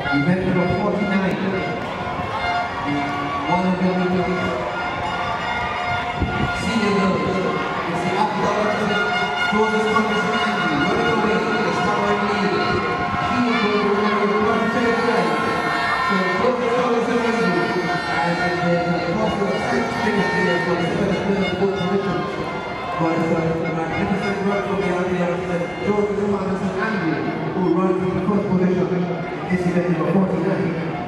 Number 49. One of the senior girls. It's the athletic closest contest Andy. Running away is Cameron Lee. He is going to run one fair play. So closest contest Andy. And then the cost of six finish the seventh minute fourth position. But it's a magnificent run from the George Anderson Andy, who runs in the first position 全ての工事が